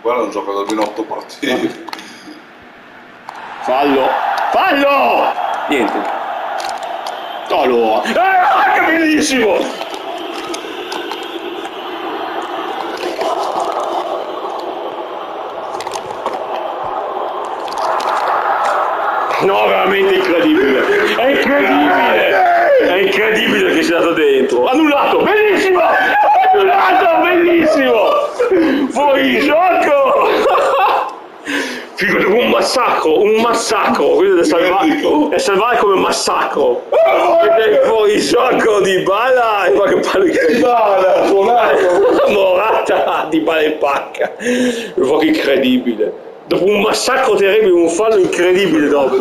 qua non gioca da almeno 8 partite. Fallo! Fallo! Niente. Tolo! Ah, che bellissimo! No, veramente incredibile! È incredibile! È incredibile che sia stato dentro! Annullato! Bellissimo! Annullato! Bellissimo! Fuori gioco! Figo, un massacro, un massacro! Questo è salvare, è salvare come massacro! È fuori gioco di bala e ma che palla incredibile! Bala, suonato! Morata di bala in pacca! È proprio incredibile! Dopo un massacro terribile, un fallo incredibile dopo.